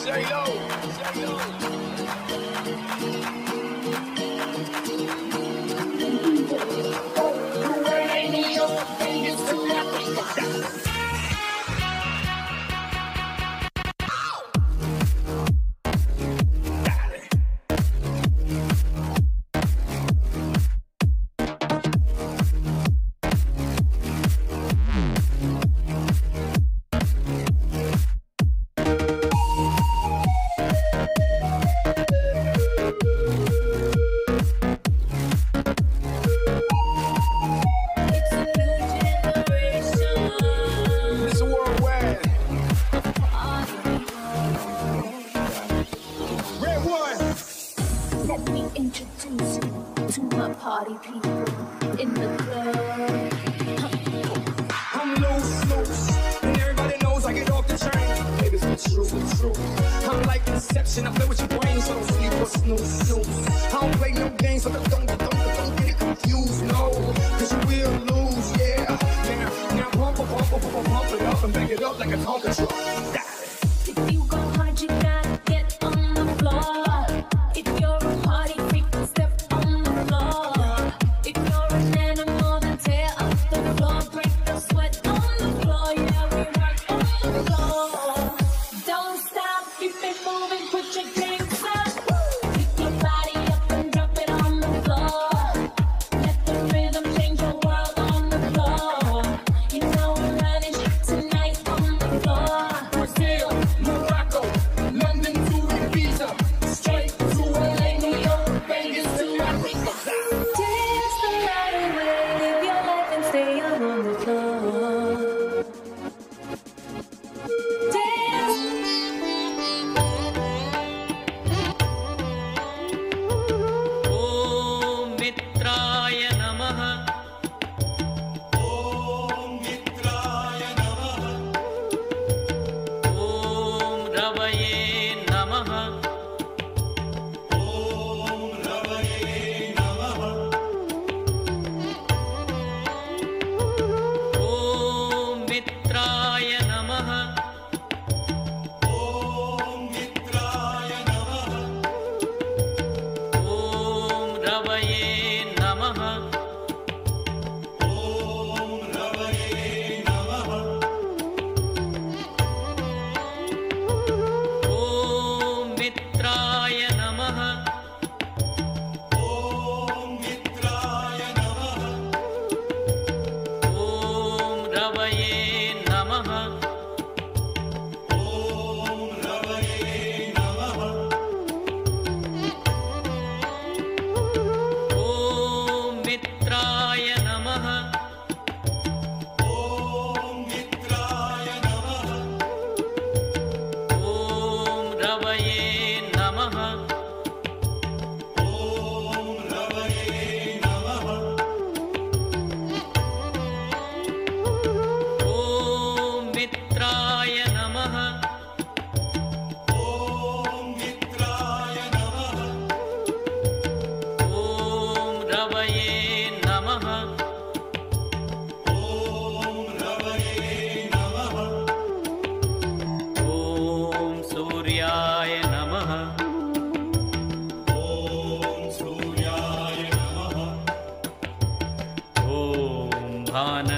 Say no. Say no. party people in the club. I'm loose, loose, and everybody knows I get off the. Baby, it's. I'm like Inception, I play with your brain, so don't sleep or snooze. I don't play no games, so don't, don't, don't, don't get it confused, no. Cause you move and put your damn भान